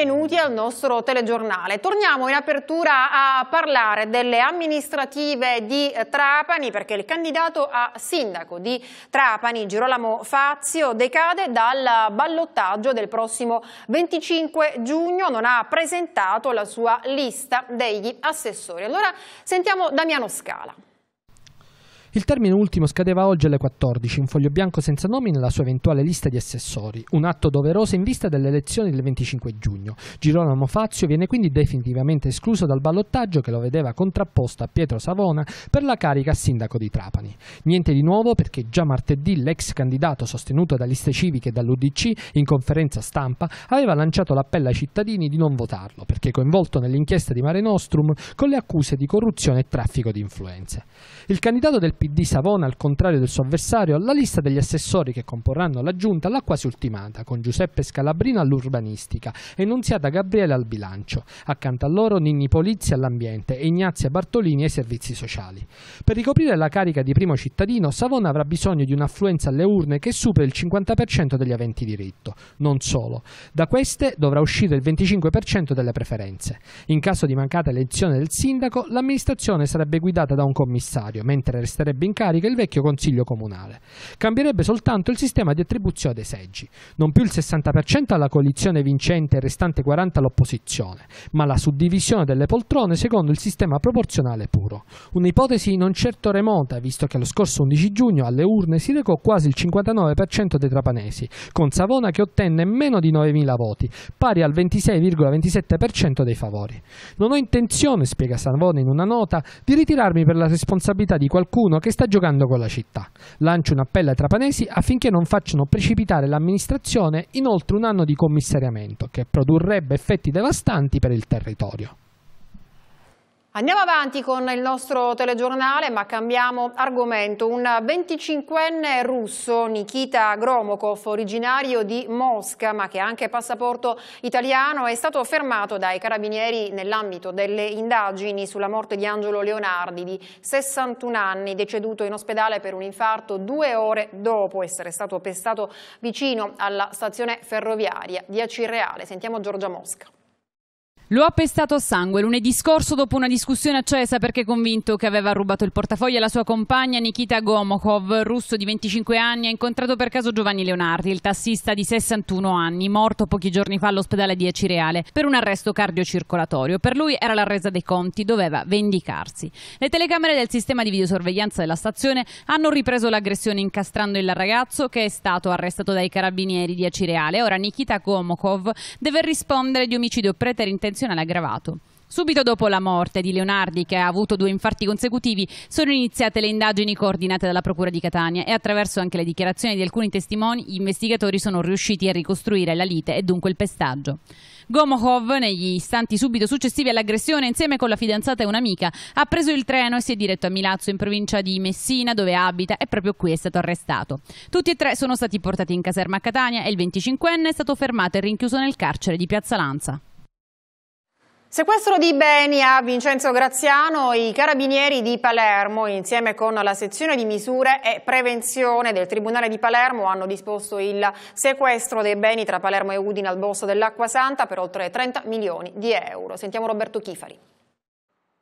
benvenuti al nostro telegiornale. Torniamo in apertura a parlare delle amministrative di Trapani perché il candidato a sindaco di Trapani, Girolamo Fazio, decade dal ballottaggio del prossimo 25 giugno, non ha presentato la sua lista degli assessori. Allora sentiamo Damiano Scala. Il termine ultimo scadeva oggi alle 14, in foglio bianco senza nomi nella sua eventuale lista di assessori, un atto doveroso in vista delle elezioni del 25 giugno. Girolamo Fazio viene quindi definitivamente escluso dal ballottaggio che lo vedeva contrapposto a Pietro Savona per la carica a sindaco di Trapani. Niente di nuovo perché già martedì l'ex candidato sostenuto da liste civiche e dall'UDC in conferenza stampa aveva lanciato l'appello ai cittadini di non votarlo perché coinvolto nell'inchiesta di Mare Nostrum con le accuse di corruzione e traffico di influenze. Il candidato del PD Savona, al contrario del suo avversario, la lista degli assessori che comporranno la giunta l'ha quasi ultimata, con Giuseppe Scalabrino all'urbanistica e Nunziata Gabriele al bilancio. Accanto a loro Ninni Polizia all'ambiente e Ignazia Bartolini ai servizi sociali. Per ricoprire la carica di primo cittadino, Savona avrà bisogno di un'affluenza alle urne che superi il 50% degli aventi diritto. Non solo. Da queste dovrà uscire il 25% delle preferenze. In caso di mancata elezione del sindaco, l'amministrazione sarebbe guidata da un commissario, mentre resterebbe resterebbe in carica il vecchio consiglio comunale. Cambierebbe soltanto il sistema di attribuzione dei seggi, non più il 60% alla coalizione vincente e il restante 40% all'opposizione, ma la suddivisione delle poltrone secondo il sistema proporzionale puro. Un'ipotesi non certo remota, visto che lo scorso 11 giugno alle urne si recò quasi il 59% dei trapanesi, con Savona che ottenne meno di 9.000 voti, pari al 26,27% dei favori. Non ho intenzione, spiega Savona in una nota, di ritirarmi per la responsabilità di qualcuno che sta giocando con la città. Lancio un appello ai trapanesi affinché non facciano precipitare l'amministrazione in oltre un anno di commissariamento che produrrebbe effetti devastanti per il territorio. Andiamo avanti con il nostro telegiornale, ma cambiamo argomento. Un 25enne russo, Nikita Gromokov, originario di Mosca, ma che ha anche passaporto italiano, è stato fermato dai carabinieri nell'ambito delle indagini sulla morte di Angelo Leonardi, di 61 anni, deceduto in ospedale per un infarto due ore dopo essere stato pestato vicino alla stazione ferroviaria di Acirreale. Sentiamo Giorgia Mosca. Lo ha pestato a sangue lunedì scorso dopo una discussione accesa perché convinto che aveva rubato il portafoglio alla sua compagna Nikita Gomokov, russo di 25 anni, ha incontrato per caso Giovanni Leonardi, il tassista di 61 anni, morto pochi giorni fa all'ospedale di Acireale per un arresto cardiocircolatorio. Per lui era la resa dei conti, doveva vendicarsi. Le telecamere del sistema di videosorveglianza della stazione hanno ripreso l'aggressione incastrando il ragazzo che è stato arrestato dai carabinieri di Acireale. Ora Nikita Gomokov deve rispondere di omicidio preterintenzionale intenzionale aggravato. Subito dopo la morte di Leonardi, che ha avuto due infarti consecutivi, sono iniziate le indagini coordinate dalla Procura di Catania e attraverso anche le dichiarazioni di alcuni testimoni gli investigatori sono riusciti a ricostruire la lite e dunque il pestaggio. Gomohov, negli istanti subito successivi all'aggressione, insieme con la fidanzata e un'amica, ha preso il treno e si è diretto a Milazzo in provincia di Messina, dove abita, e proprio qui è stato arrestato. Tutti e tre sono stati portati in caserma a Catania e il 25enne è stato fermato e rinchiuso nel carcere di Piazza Lanza. Sequestro di beni a Vincenzo Graziano, i carabinieri di Palermo insieme con la sezione di misure e prevenzione del Tribunale di Palermo hanno disposto il sequestro dei beni tra Palermo e Udine al bosso dell'Acqua Santa per oltre 30 milioni di euro. Sentiamo Roberto Chifari.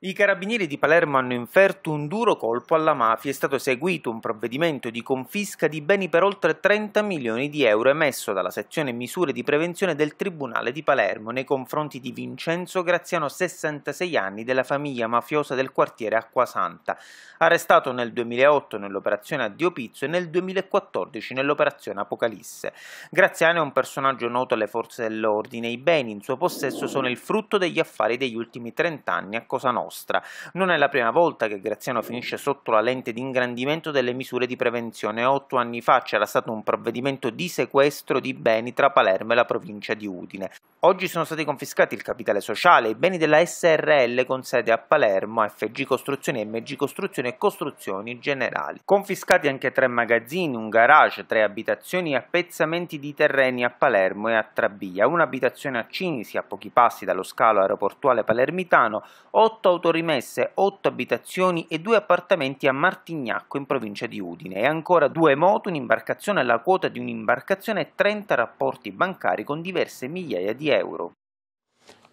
I carabinieri di Palermo hanno inferto un duro colpo alla mafia. È stato eseguito un provvedimento di confisca di beni per oltre 30 milioni di euro emesso dalla sezione misure di prevenzione del Tribunale di Palermo nei confronti di Vincenzo Graziano, 66 anni, della famiglia mafiosa del quartiere Acquasanta, arrestato nel 2008 nell'operazione Addio Pizzo e nel 2014 nell'operazione Apocalisse. Graziano è un personaggio noto alle forze dell'ordine. I beni in suo possesso sono il frutto degli affari degli ultimi 30 anni a Cosa Nostra nostra. Non è la prima volta che Graziano finisce sotto la lente di ingrandimento delle misure di prevenzione. Otto anni fa c'era stato un provvedimento di sequestro di beni tra Palermo e la provincia di Udine. Oggi sono stati confiscati il capitale sociale i beni della SRL con sede a Palermo, FG Costruzioni, MG Costruzioni e Costruzioni Generali. Confiscati anche tre magazzini, un garage, tre abitazioni e appezzamenti di terreni a Palermo e a Trabia, un'abitazione a Cinisi a pochi passi dallo scalo aeroportuale palermitano, otto auto rimesse, 8 abitazioni e 2 appartamenti a Martignacco in provincia di Udine e ancora 2 moto, un'imbarcazione alla quota di un'imbarcazione e 30 rapporti bancari con diverse migliaia di euro.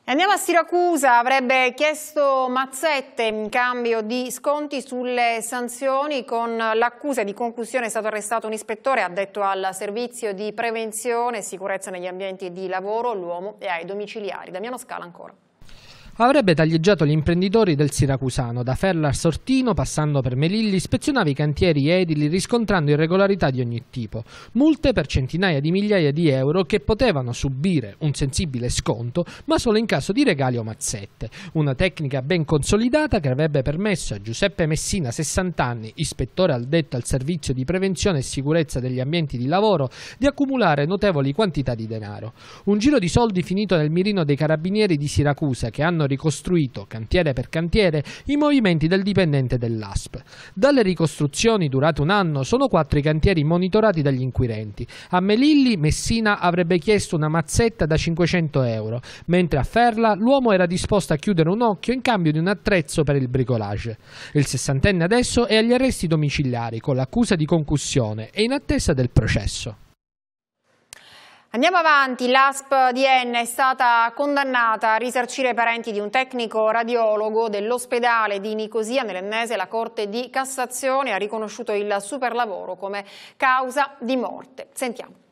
Andiamo a Siracusa, avrebbe chiesto mazzette in cambio di sconti sulle sanzioni con l'accusa di conclusione è stato arrestato un ispettore addetto al servizio di prevenzione e sicurezza negli ambienti di lavoro, l'uomo e ai domiciliari. Damiano Scala ancora avrebbe taglieggiato gli imprenditori del Siracusano, da Ferla a Sortino, passando per Melilli, ispezionava i cantieri edili riscontrando irregolarità di ogni tipo, multe per centinaia di migliaia di euro che potevano subire un sensibile sconto, ma solo in caso di regali o mazzette, una tecnica ben consolidata che avrebbe permesso a Giuseppe Messina, 60 anni, ispettore addetto al servizio di prevenzione e sicurezza degli ambienti di lavoro, di accumulare notevoli quantità di denaro. Un giro di soldi finito nel mirino dei carabinieri di Siracusa che hanno ricostruito, cantiere per cantiere, i movimenti del dipendente dell'ASP. Dalle ricostruzioni durate un anno sono quattro i cantieri monitorati dagli inquirenti. A Melilli Messina avrebbe chiesto una mazzetta da 500 euro, mentre a Ferla l'uomo era disposto a chiudere un occhio in cambio di un attrezzo per il bricolage. Il sessantenne adesso è agli arresti domiciliari con l'accusa di concussione e in attesa del processo. Andiamo avanti, l'ASP di Enne è stata condannata a risarcire i parenti di un tecnico radiologo dell'ospedale di Nicosia nell'Ennese. La Corte di Cassazione ha riconosciuto il superlavoro come causa di morte. Sentiamo.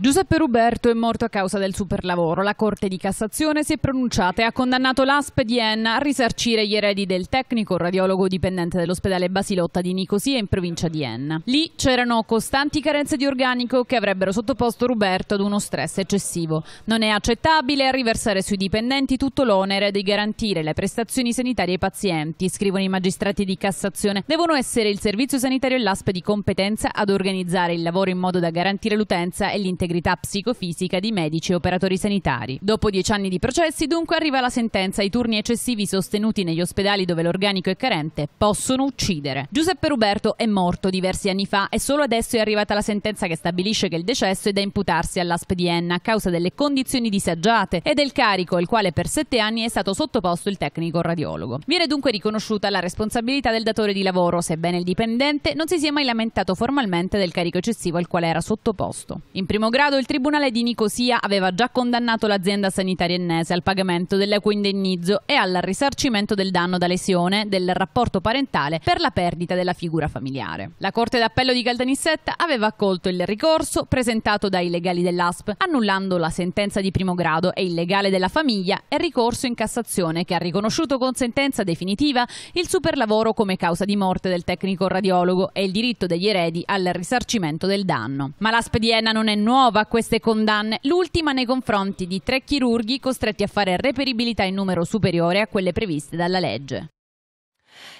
Giuseppe Ruberto è morto a causa del superlavoro. La Corte di Cassazione si è pronunciata e ha condannato l'ASP di Enna a risarcire gli eredi del tecnico radiologo dipendente dell'ospedale Basilotta di Nicosia in provincia di Enna. Lì c'erano costanti carenze di organico che avrebbero sottoposto Ruberto ad uno stress eccessivo. Non è accettabile riversare sui dipendenti tutto l'onere di garantire le prestazioni sanitarie ai pazienti, scrivono i magistrati di Cassazione. Devono essere il servizio sanitario e l'ASP di competenza ad organizzare il lavoro in modo da garantire l'utenza e l'integrità l'integrità psicofisica di medici e operatori sanitari. Dopo dieci anni di processi, dunque, arriva la sentenza. I turni eccessivi sostenuti negli ospedali dove l'organico è carente possono uccidere. Giuseppe Ruberto è morto diversi anni fa e solo adesso è arrivata la sentenza che stabilisce che il decesso è da imputarsi all'ASP di Enna a causa delle condizioni disagiate e del carico al quale per sette anni è stato sottoposto il tecnico radiologo. Viene dunque riconosciuta la responsabilità del datore di lavoro, sebbene il dipendente non si sia mai lamentato formalmente del carico eccessivo al quale era sottoposto. In primo grado grado il Tribunale di Nicosia aveva già condannato l'azienda sanitaria ennese al pagamento dell'equo indennizzo e al risarcimento del danno da lesione del rapporto parentale per la perdita della figura familiare. La Corte d'Appello di Caltanissetta aveva accolto il ricorso presentato dai legali dell'ASP, annullando la sentenza di primo grado e il legale della famiglia e ricorso in Cassazione che ha riconosciuto con sentenza definitiva il superlavoro come causa di morte del tecnico radiologo e il diritto degli eredi al risarcimento del danno. Ma l'ASP di Enna non è nuova nuova queste condanne, l'ultima nei confronti di tre chirurghi costretti a fare reperibilità in numero superiore a quelle previste dalla legge.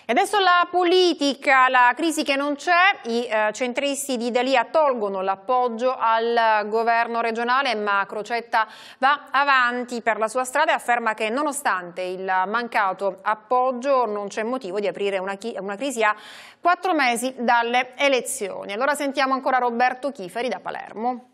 E adesso la politica, la crisi che non c'è, i eh, centristi di Dalia tolgono l'appoggio al governo regionale, ma Crocetta va avanti per la sua strada e afferma che nonostante il mancato appoggio non c'è motivo di aprire una, una crisi a quattro mesi dalle elezioni. Allora sentiamo ancora Roberto Chiferi da Palermo.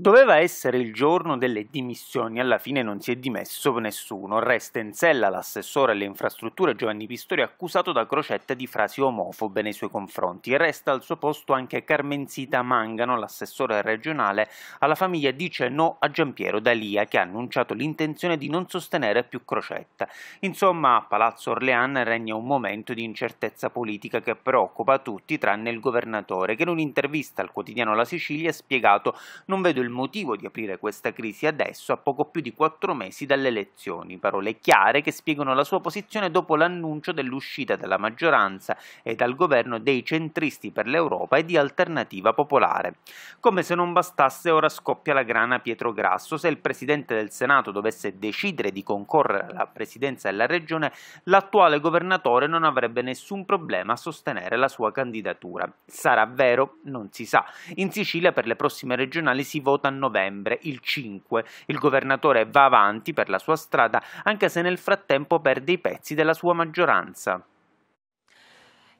Doveva essere il giorno delle dimissioni, alla fine non si è dimesso nessuno. Resta in sella l'assessore alle infrastrutture Giovanni Pistori accusato da Crocetta di frasi omofobe nei suoi confronti resta al suo posto anche Carmenzita Mangano, l'assessore regionale alla famiglia dice no a Giampiero Dalia che ha annunciato l'intenzione di non sostenere più Crocetta. Insomma a Palazzo Orlean regna un momento di incertezza politica che preoccupa tutti tranne il governatore che in un'intervista al quotidiano La Sicilia ha spiegato non vedo il il motivo di aprire questa crisi adesso, a poco più di quattro mesi dalle elezioni. Parole chiare che spiegano la sua posizione dopo l'annuncio dell'uscita dalla maggioranza e dal governo dei centristi per l'Europa e di Alternativa Popolare. Come se non bastasse, ora scoppia la grana Pietro Grasso. Se il presidente del Senato dovesse decidere di concorrere alla presidenza della regione, l'attuale governatore non avrebbe nessun problema a sostenere la sua candidatura. Sarà vero? Non si sa. In Sicilia per le prossime regionali si vota vota a novembre, il 5. Il governatore va avanti per la sua strada, anche se nel frattempo perde i pezzi della sua maggioranza.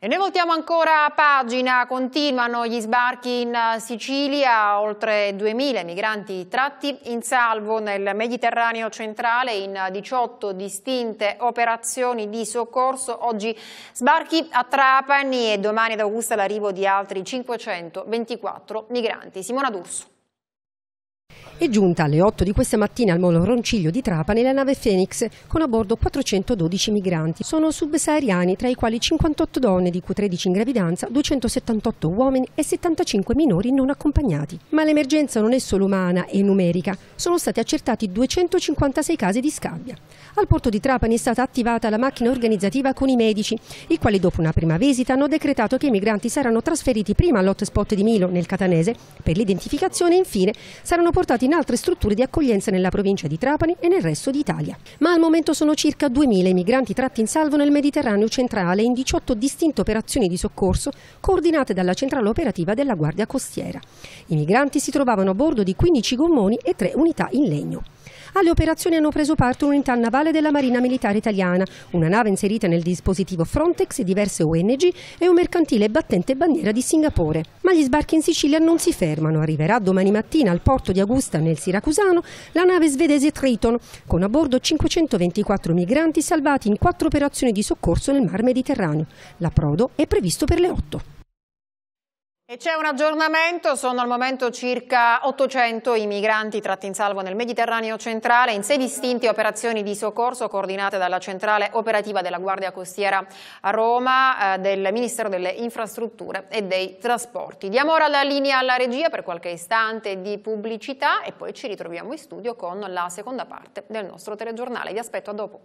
E noi voltiamo ancora a pagina, continuano gli sbarchi in Sicilia, oltre 2.000 migranti tratti in salvo nel Mediterraneo centrale in 18 distinte operazioni di soccorso. Oggi sbarchi a Trapani e domani ad Augusta l'arrivo di altri 524 migranti. Simona D'Urso. È giunta alle 8 di questa mattina al molo Ronciglio di Trapani la nave Phoenix con a bordo 412 migranti. Sono subsahariani, tra i quali 58 donne, di cui 13 in gravidanza, 278 uomini e 75 minori non accompagnati. Ma l'emergenza non è solo umana e numerica. Sono stati accertati 256 casi di scabbia. Al porto di Trapani è stata attivata la macchina organizzativa con i medici, i quali dopo una prima visita hanno decretato che i migranti saranno trasferiti prima all'hotspot di Milo, nel Catanese, per l'identificazione e infine saranno portati in altre strutture di accoglienza nella provincia di Trapani e nel resto d'Italia. Ma al momento sono circa 2.000 i migranti tratti in salvo nel Mediterraneo centrale in 18 distinte operazioni di soccorso coordinate dalla centrale operativa della Guardia Costiera. I migranti si trovavano a bordo di 15 gommoni e 3 unità in legno. Alle operazioni hanno preso parte un'unità navale della Marina Militare Italiana, una nave inserita nel dispositivo Frontex e diverse ONG e un mercantile battente bandiera di Singapore. Ma gli sbarchi in Sicilia non si fermano. Arriverà domani mattina al porto di Augusta nel Siracusano la nave svedese Triton, con a bordo 524 migranti salvati in quattro operazioni di soccorso nel Mar Mediterraneo. L'approdo è previsto per le 8. E c'è un aggiornamento, sono al momento circa 800 i migranti tratti in salvo nel Mediterraneo centrale in sei distinte operazioni di soccorso coordinate dalla centrale operativa della Guardia Costiera a Roma, eh, del Ministero delle Infrastrutture e dei Trasporti. Diamo ora la linea alla regia per qualche istante di pubblicità e poi ci ritroviamo in studio con la seconda parte del nostro telegiornale. Vi aspetto a dopo.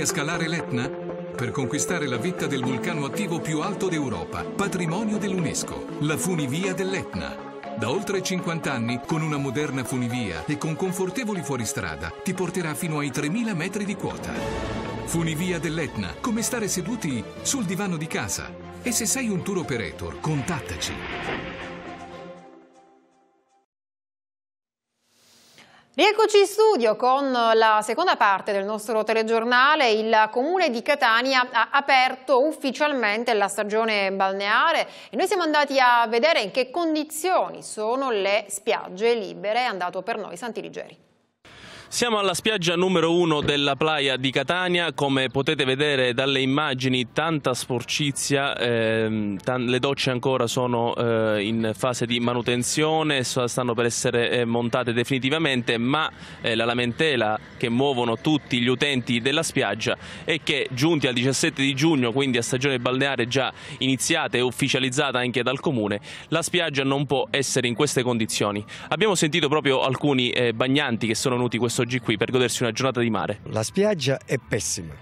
A scalare l'Etna? Per conquistare la vetta del vulcano attivo più alto d'Europa, patrimonio dell'UNESCO, la funivia dell'Etna. Da oltre 50 anni, con una moderna funivia e con confortevoli fuoristrada, ti porterà fino ai 3000 metri di quota. Funivia dell'Etna, come stare seduti sul divano di casa. E se sei un tour operator, contattaci. Rieccoci in studio con la seconda parte del nostro telegiornale. Il Comune di Catania ha aperto ufficialmente la stagione balneare e noi siamo andati a vedere in che condizioni sono le spiagge libere. È andato per noi Santi Ligeri. Siamo alla spiaggia numero uno della playa di Catania, come potete vedere dalle immagini tanta sporcizia, ehm, le docce ancora sono eh, in fase di manutenzione, stanno per essere eh, montate definitivamente, ma eh, la lamentela che muovono tutti gli utenti della spiaggia è che giunti al 17 di giugno, quindi a stagione balneare già iniziata e ufficializzata anche dal Comune, la spiaggia non può essere in queste condizioni. Abbiamo sentito proprio alcuni eh, bagnanti che sono venuti questo oggi qui per godersi una giornata di mare? La spiaggia è pessima.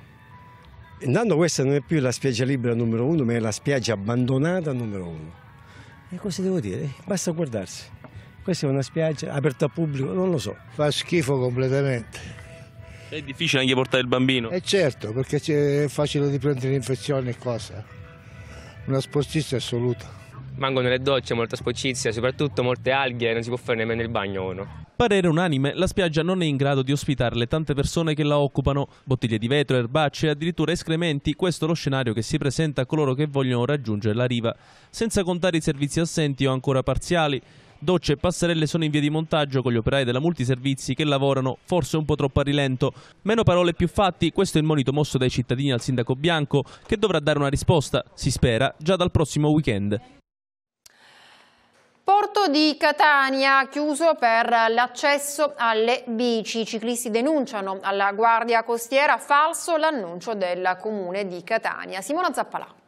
Intanto questa non è più la spiaggia libera numero uno, ma è la spiaggia abbandonata numero uno. E cosa devo dire? Basta guardarsi. Questa è una spiaggia aperta al pubblico, non lo so. Fa schifo completamente. È difficile anche portare il bambino? Eh certo, perché è facile di prendere infezioni e cose. Una sporcizia assoluta. Mangono le docce, molta sporcizia, soprattutto molte alghe, non si può fare nemmeno il bagno uno. Parere unanime, la spiaggia non è in grado di ospitare le tante persone che la occupano. Bottiglie di vetro, erbacce e addirittura escrementi, questo è lo scenario che si presenta a coloro che vogliono raggiungere la riva. Senza contare i servizi assenti o ancora parziali. Docce e passerelle sono in via di montaggio con gli operai della multiservizi che lavorano forse un po' troppo a rilento. Meno parole più fatti, questo è il monito mosso dai cittadini al sindaco Bianco che dovrà dare una risposta, si spera, già dal prossimo weekend. Porto di Catania chiuso per l'accesso alle bici. I ciclisti denunciano alla Guardia Costiera falso l'annuncio del Comune di Catania. Simona Zappalà.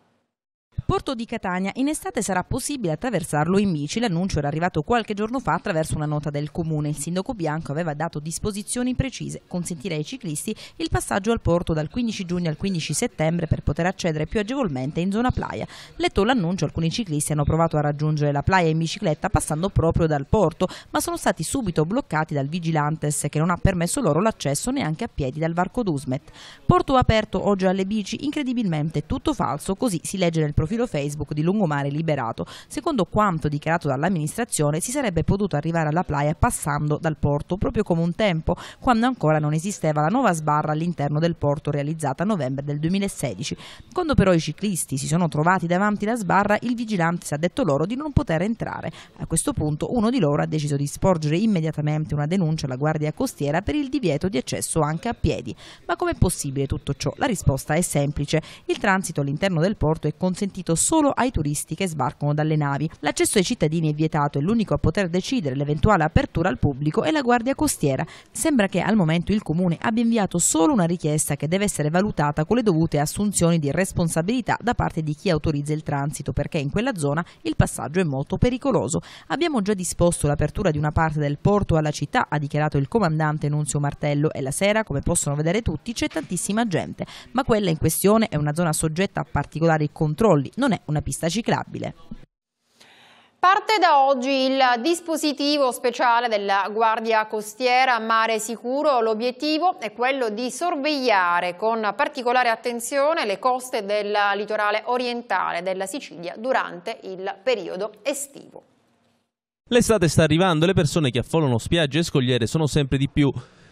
Porto di Catania, in estate sarà possibile attraversarlo in bici. L'annuncio era arrivato qualche giorno fa attraverso una nota del comune. Il sindaco Bianco aveva dato disposizioni precise, consentire ai ciclisti il passaggio al porto dal 15 giugno al 15 settembre per poter accedere più agevolmente in zona playa. Letto l'annuncio, alcuni ciclisti hanno provato a raggiungere la playa in bicicletta passando proprio dal porto, ma sono stati subito bloccati dal vigilantes che non ha permesso loro l'accesso neanche a piedi dal varco d'Usmet. Porto aperto oggi alle bici, incredibilmente tutto falso, così si legge nel profilo profilo Facebook di Lungomare Liberato. Secondo quanto dichiarato dall'amministrazione, si sarebbe potuto arrivare alla playa passando dal porto, proprio come un tempo, quando ancora non esisteva la nuova sbarra all'interno del porto realizzata a novembre del 2016. Quando però i ciclisti si sono trovati davanti alla sbarra, il vigilante si ha detto loro di non poter entrare. A questo punto uno di loro ha deciso di sporgere immediatamente una denuncia alla Guardia Costiera per il divieto di accesso anche a piedi. Ma com'è possibile tutto ciò? La risposta è semplice. Il transito all'interno del porto è consentito consentito solo ai turisti che sbarcano dalle navi. L'accesso ai cittadini è vietato e l'unico a poter decidere l'eventuale apertura al pubblico è la Guardia Costiera. Sembra che al momento il Comune abbia inviato solo una richiesta che deve essere valutata con le dovute assunzioni di responsabilità da parte di chi autorizza il transito perché in quella zona il passaggio è molto pericoloso. Abbiamo già disposto l'apertura di una parte del porto alla città, ha dichiarato il comandante Nunzio Martello e la sera, come possono vedere tutti, c'è tantissima gente, ma quella in questione è una zona soggetta a particolari controlli, non è una pista ciclabile. Parte da oggi il dispositivo speciale della Guardia Costiera Mare Sicuro. L'obiettivo è quello di sorvegliare con particolare attenzione le coste del litorale orientale della Sicilia durante il periodo estivo. L'estate sta arrivando e le persone che affollano spiagge e scogliere sono sempre di più.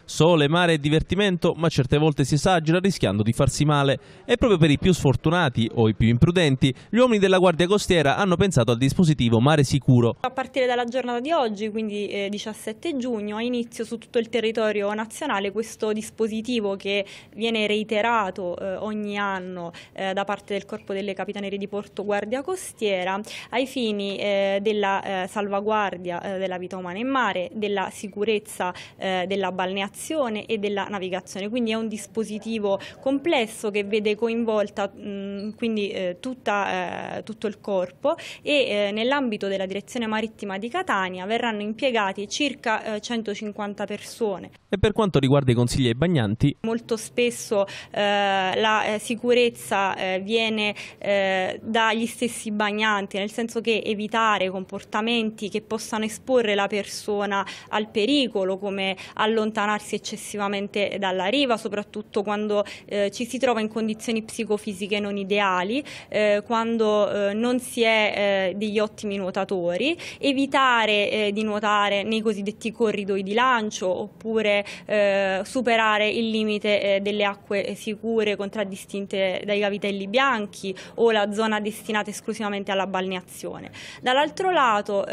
Sole, mare e divertimento, ma certe volte si esagera rischiando di farsi male. E proprio per i più sfortunati o i più imprudenti, gli uomini della Guardia Costiera hanno pensato al dispositivo Mare Sicuro. A partire dalla giornata di oggi, quindi eh, 17 giugno, ha inizio su tutto il territorio nazionale questo dispositivo che viene reiterato eh, ogni anno eh, da parte del Corpo delle Capitanerie di Porto Guardia Costiera ai fini eh, della eh, salvaguardia eh, della vita umana in mare, della sicurezza della balneazione navigazione e della navigazione, quindi è un dispositivo complesso che vede coinvolta mh, quindi, eh, tutta, eh, tutto il corpo e eh, nell'ambito della direzione marittima di Catania verranno impiegati circa 150 eh, persone. E per quanto riguarda i consigli ai bagnanti? Molto spesso eh, la eh, sicurezza viene dagli stessi bagnanti, nel senso che evitare comportamenti che possano esporre la persona al pericolo come allontanarsi allontanarsi eccessivamente dalla riva, soprattutto quando eh, ci si trova in condizioni psicofisiche non ideali, eh, quando eh, non si è eh, degli ottimi nuotatori, evitare eh, di nuotare nei cosiddetti corridoi di lancio oppure eh, superare il limite delle acque sicure contraddistinte dai cavitelli bianchi o la zona destinata esclusivamente alla balneazione. Dall'altro lato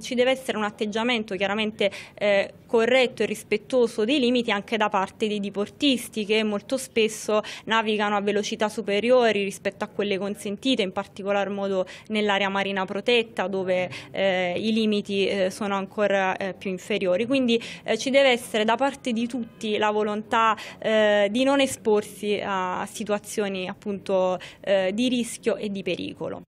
ci deve essere un atteggiamento chiaramente corretto e rispettoso dei limiti anche da parte dei diportisti che molto spesso navigano a velocità superiori rispetto a quelle consentite, in particolar modo nell'area marina protetta dove eh, i limiti eh, sono ancora eh, più inferiori. Quindi eh, ci deve essere da parte di tutti la volontà eh, di non esporsi a situazioni appunto eh, di rischio e di pericolo.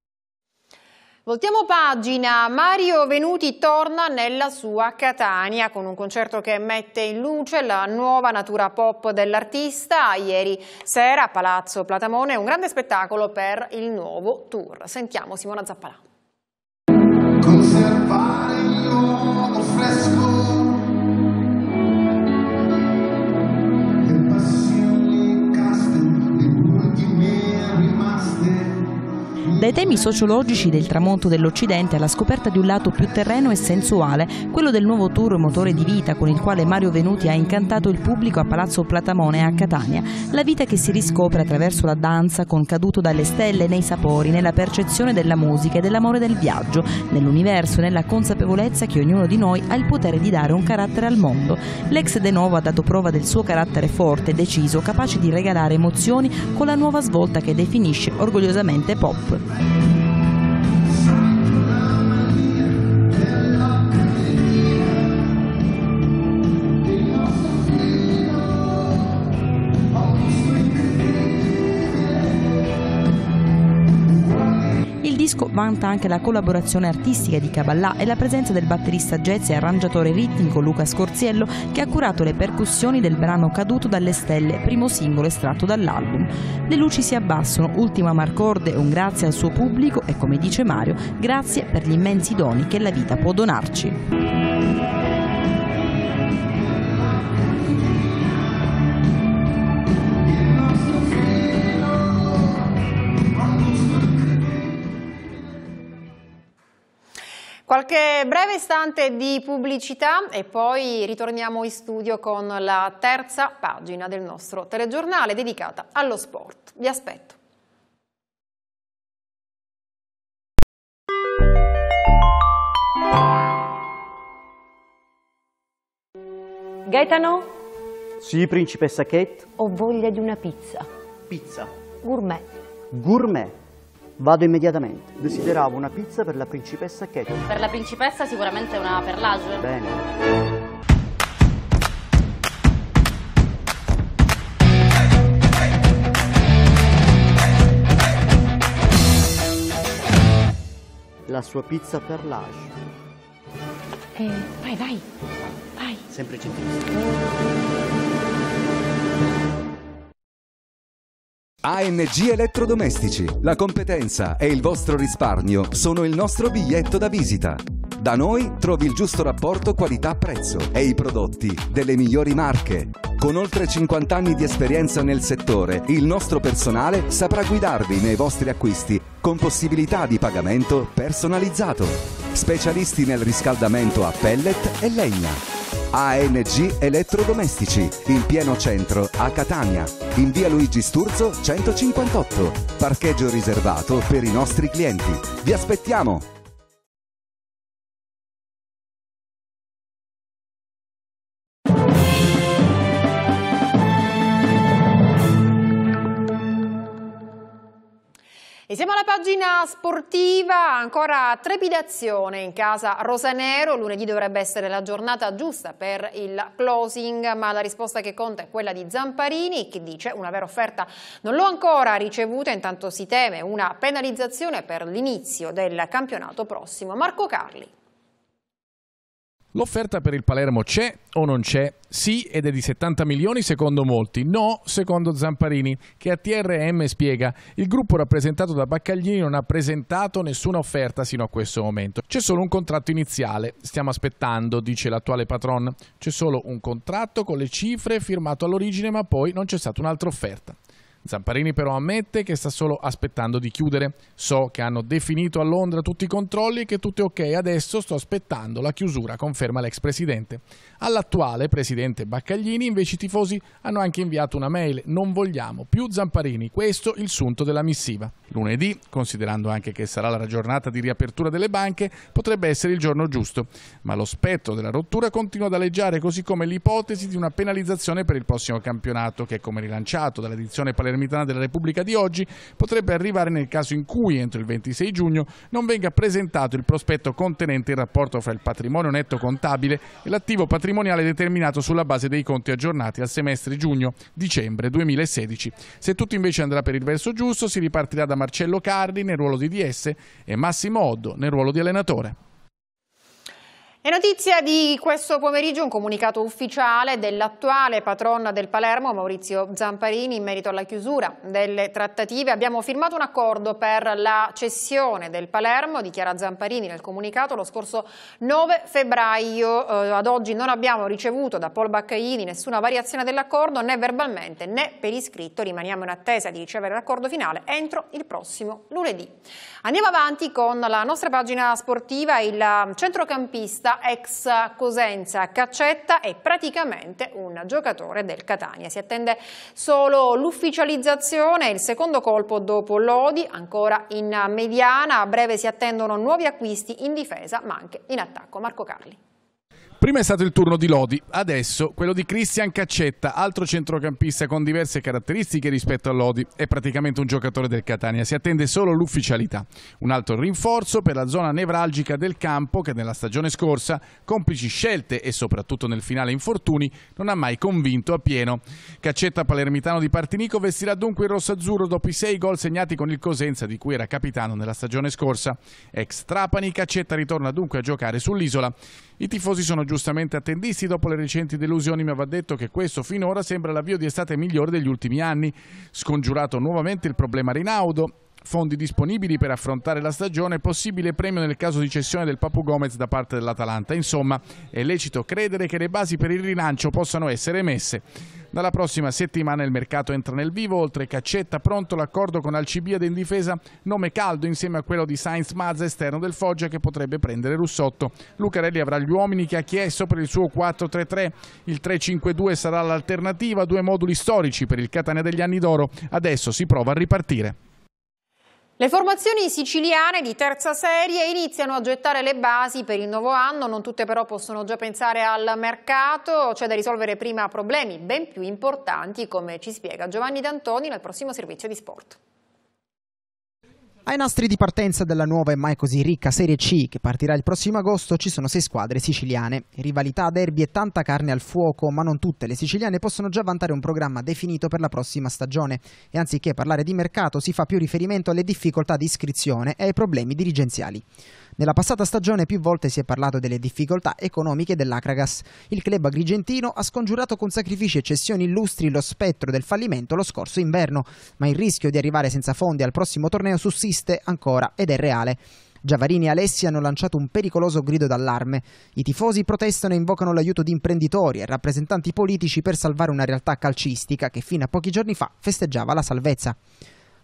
Voltiamo pagina, Mario Venuti torna nella sua Catania con un concerto che mette in luce la nuova natura pop dell'artista. Ieri sera a Palazzo Platamone un grande spettacolo per il nuovo tour. Sentiamo Simona Zappalà. Dai temi sociologici del tramonto dell'Occidente alla scoperta di un lato più terreno e sensuale, quello del nuovo tour Motore di vita con il quale Mario Venuti ha incantato il pubblico a Palazzo Platamone a Catania. La vita che si riscopre attraverso la danza con caduto dalle stelle nei sapori, nella percezione della musica e dell'amore del viaggio, nell'universo e nella consapevolezza che ognuno di noi ha il potere di dare un carattere al mondo. L'ex De Novo ha dato prova del suo carattere forte, deciso, capace di regalare emozioni con la nuova svolta che definisce orgogliosamente pop. Bye. Vanta anche la collaborazione artistica di Caballà e la presenza del batterista jazz e arrangiatore ritmico Luca Scorziello che ha curato le percussioni del brano Caduto dalle stelle, primo singolo estratto dall'album. Le luci si abbassano, ultima Marcorde, un grazie al suo pubblico e come dice Mario, grazie per gli immensi doni che la vita può donarci. Qualche breve istante di pubblicità e poi ritorniamo in studio con la terza pagina del nostro telegiornale dedicata allo sport. Vi aspetto. Gaetano? Sì, principessa Kate. Ho voglia di una pizza. Pizza. Gourmet. Gourmet. Vado immediatamente. Desideravo una pizza per la principessa Kate. Per la principessa sicuramente una perlage. Bene. La sua pizza perlage. Eh, vai, vai, vai. Sempre gentilissimo. ANG Elettrodomestici. La competenza e il vostro risparmio sono il nostro biglietto da visita. Da noi trovi il giusto rapporto qualità-prezzo e i prodotti delle migliori marche. Con oltre 50 anni di esperienza nel settore, il nostro personale saprà guidarvi nei vostri acquisti con possibilità di pagamento personalizzato. Specialisti nel riscaldamento a pellet e legna ANG Elettrodomestici, in pieno centro a Catania, in via Luigi Sturzo 158. Parcheggio riservato per i nostri clienti. Vi aspettiamo! E siamo alla pagina sportiva, ancora trepidazione in casa Rosanero, lunedì dovrebbe essere la giornata giusta per il closing, ma la risposta che conta è quella di Zamparini che dice una vera offerta non l'ho ancora ricevuta, intanto si teme una penalizzazione per l'inizio del campionato prossimo. Marco Carli. L'offerta per il Palermo c'è o non c'è? Sì ed è di 70 milioni secondo molti, no secondo Zamparini, che a TRM spiega il gruppo rappresentato da Baccaglini non ha presentato nessuna offerta sino a questo momento. C'è solo un contratto iniziale, stiamo aspettando, dice l'attuale patron. C'è solo un contratto con le cifre firmato all'origine ma poi non c'è stata un'altra offerta. Zamparini però ammette che sta solo aspettando di chiudere. So che hanno definito a Londra tutti i controlli e che tutto è ok, adesso sto aspettando la chiusura, conferma l'ex presidente. All'attuale presidente Baccaglini invece i tifosi hanno anche inviato una mail, non vogliamo più Zamparini, questo il sunto della missiva. Lunedì, considerando anche che sarà la giornata di riapertura delle banche, potrebbe essere il giorno giusto, ma lo spettro della rottura continua ad aleggiare così come l'ipotesi di una penalizzazione per il prossimo campionato che come rilanciato dall'edizione palermitana della Repubblica di oggi potrebbe arrivare nel caso in cui entro il 26 giugno non venga presentato il prospetto contenente il rapporto fra il patrimonio netto contabile e l'attivo patrimoniale determinato sulla base dei conti aggiornati al semestre giugno-dicembre 2016. Se tutto invece andrà per il verso giusto si ripartirà da Marcello Carli nel ruolo di DS e Massimo Oddo nel ruolo di allenatore. È notizia di questo pomeriggio un comunicato ufficiale dell'attuale patron del Palermo, Maurizio Zamparini, in merito alla chiusura delle trattative. Abbiamo firmato un accordo per la cessione del Palermo, dichiara Zamparini nel comunicato, lo scorso 9 febbraio. Eh, ad oggi non abbiamo ricevuto da Paul Baccaini nessuna variazione dell'accordo, né verbalmente né per iscritto. Rimaniamo in attesa di ricevere l'accordo finale entro il prossimo lunedì. Andiamo avanti con la nostra pagina sportiva. Il centrocampista ex Cosenza Caccetta è praticamente un giocatore del Catania. Si attende solo l'ufficializzazione, il secondo colpo dopo Lodi, ancora in mediana, a breve si attendono nuovi acquisti in difesa ma anche in attacco. Marco Carli. Prima è stato il turno di Lodi, adesso quello di Cristian Caccetta, altro centrocampista con diverse caratteristiche rispetto a Lodi. È praticamente un giocatore del Catania, si attende solo l'ufficialità. Un altro rinforzo per la zona nevralgica del campo che nella stagione scorsa, complici scelte e soprattutto nel finale infortuni, non ha mai convinto a pieno. Caccetta palermitano di Partinico vestirà dunque il rosso-azzurro dopo i sei gol segnati con il Cosenza di cui era capitano nella stagione scorsa. Ex Trapani, Caccetta ritorna dunque a giocare sull'isola. I tifosi sono giustamente attendisti dopo le recenti delusioni, ma va detto che questo finora sembra l'avvio di estate migliore degli ultimi anni. Scongiurato nuovamente il problema Rinaudo, fondi disponibili per affrontare la stagione, possibile premio nel caso di cessione del Papu Gomez da parte dell'Atalanta. Insomma, è lecito credere che le basi per il rilancio possano essere messe. Dalla prossima settimana il mercato entra nel vivo, oltre Caccetta pronto l'accordo con Alcibiade in difesa, nome caldo insieme a quello di Sainz Mazza esterno del Foggia che potrebbe prendere Russotto. Lucarelli avrà gli uomini che ha chiesto per il suo 4-3-3, il 3-5-2 sarà l'alternativa, due moduli storici per il Catania degli anni d'oro, adesso si prova a ripartire. Le formazioni siciliane di terza serie iniziano a gettare le basi per il nuovo anno, non tutte però possono già pensare al mercato, c'è da risolvere prima problemi ben più importanti come ci spiega Giovanni D'Antoni nel prossimo servizio di sport. Ai nastri di partenza della nuova e mai così ricca Serie C, che partirà il prossimo agosto, ci sono sei squadre siciliane. Rivalità, derby e tanta carne al fuoco, ma non tutte le siciliane possono già vantare un programma definito per la prossima stagione. E anziché parlare di mercato, si fa più riferimento alle difficoltà di iscrizione e ai problemi dirigenziali. Nella passata stagione più volte si è parlato delle difficoltà economiche dell'Acragas. Il club agrigentino ha scongiurato con sacrifici e cessioni illustri lo spettro del fallimento lo scorso inverno, ma il rischio di arrivare senza fondi al prossimo torneo sussiste ancora ed è reale. Giavarini e Alessi hanno lanciato un pericoloso grido d'allarme. I tifosi protestano e invocano l'aiuto di imprenditori e rappresentanti politici per salvare una realtà calcistica che fino a pochi giorni fa festeggiava la salvezza.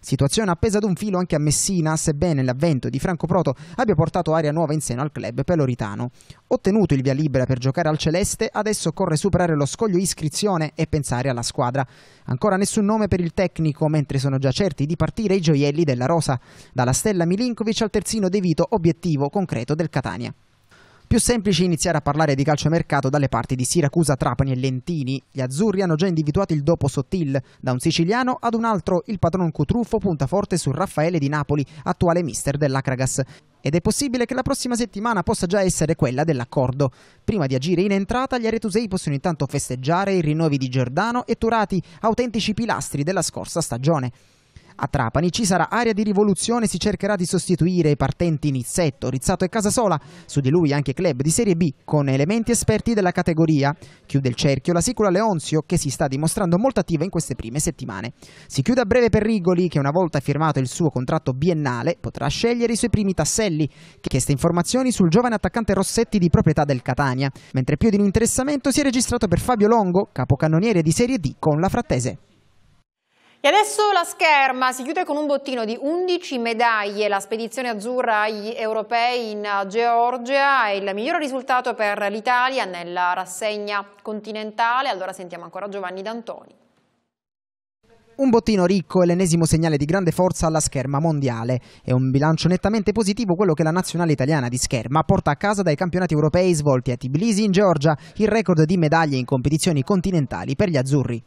Situazione appesa ad un filo anche a Messina, sebbene l'avvento di Franco Proto abbia portato aria nuova in seno al club peloritano. Ottenuto il via libera per giocare al Celeste, adesso occorre superare lo scoglio iscrizione e pensare alla squadra. Ancora nessun nome per il tecnico, mentre sono già certi di partire i gioielli della Rosa, dalla stella Milinkovic al terzino De Vito, obiettivo concreto del Catania. Più semplice iniziare a parlare di calciomercato dalle parti di Siracusa, Trapani e Lentini. Gli azzurri hanno già individuato il dopo Sottil, da un siciliano ad un altro il padron Cutrufo punta forte su Raffaele di Napoli, attuale mister dell'Acragas. Ed è possibile che la prossima settimana possa già essere quella dell'accordo. Prima di agire in entrata, gli aretusei possono intanto festeggiare i rinnovi di Giordano e Turati, autentici pilastri della scorsa stagione. A Trapani ci sarà area di rivoluzione, si cercherà di sostituire i partenti Nizzetto, Rizzato e Casasola, su di lui anche club di Serie B con elementi esperti della categoria. Chiude il cerchio la sicula Leonzio che si sta dimostrando molto attiva in queste prime settimane. Si chiude a breve per Rigoli che una volta firmato il suo contratto biennale potrà scegliere i suoi primi tasselli. Chieste informazioni sul giovane attaccante Rossetti di proprietà del Catania, mentre più di un interessamento si è registrato per Fabio Longo, capocannoniere di Serie D con la Frattese. E adesso la scherma si chiude con un bottino di 11 medaglie, la spedizione azzurra agli europei in Georgia è il miglior risultato per l'Italia nella rassegna continentale, allora sentiamo ancora Giovanni D'Antoni. Un bottino ricco è l'ennesimo segnale di grande forza alla scherma mondiale. È un bilancio nettamente positivo quello che la nazionale italiana di scherma porta a casa dai campionati europei svolti a Tbilisi in Georgia, il record di medaglie in competizioni continentali per gli azzurri.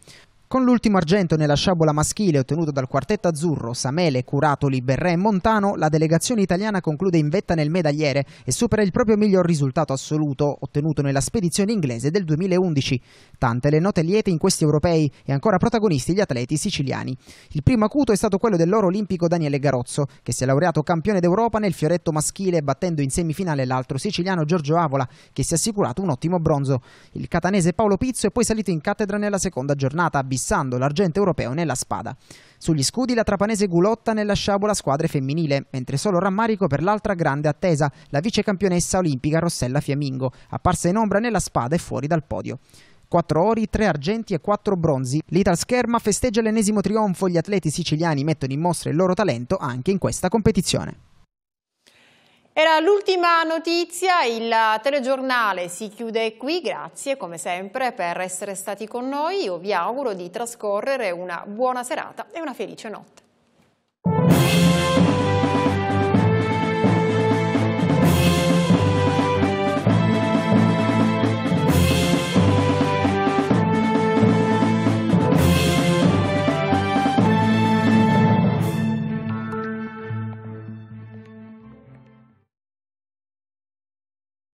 Con l'ultimo argento nella sciabola maschile ottenuto dal quartetto azzurro Samele, Curatoli, Berrè e Montano, la delegazione italiana conclude in vetta nel medagliere e supera il proprio miglior risultato assoluto ottenuto nella spedizione inglese del 2011. Tante le note liete in questi europei e ancora protagonisti gli atleti siciliani. Il primo acuto è stato quello dell'oro olimpico Daniele Garozzo, che si è laureato campione d'Europa nel fioretto maschile battendo in semifinale l'altro siciliano Giorgio Avola, che si è assicurato un ottimo bronzo. Il catanese Paolo Pizzo è poi salito in cattedra nella seconda giornata, fissando l'argento europeo nella spada. Sugli scudi la trapanese Gulotta nella sciabola squadre femminile, mentre solo rammarico per l'altra grande attesa, la vice campionessa olimpica Rossella Fiamingo, apparsa in ombra nella spada e fuori dal podio. Quattro ori, tre argenti e quattro bronzi. L'Ital Scherma festeggia l'ennesimo trionfo, gli atleti siciliani mettono in mostra il loro talento anche in questa competizione. Era l'ultima notizia, il telegiornale si chiude qui, grazie come sempre per essere stati con noi, io vi auguro di trascorrere una buona serata e una felice notte.